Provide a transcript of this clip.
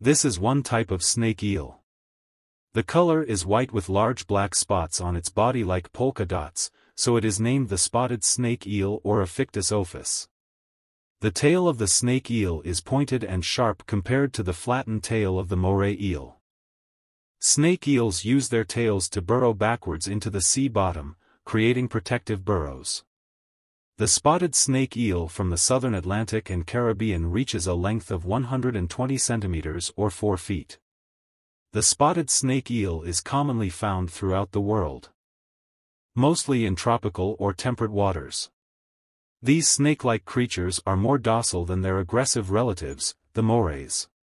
This is one type of snake eel. The color is white with large black spots on its body like polka dots, so it is named the spotted snake eel or Ophichtus ophis. The tail of the snake eel is pointed and sharp compared to the flattened tail of the moray eel. Snake eels use their tails to burrow backwards into the sea bottom, creating protective burrows. The spotted snake eel from the southern Atlantic and Caribbean reaches a length of 120 centimeters or 4 feet. The spotted snake eel is commonly found throughout the world. Mostly in tropical or temperate waters. These snake-like creatures are more docile than their aggressive relatives, the morays.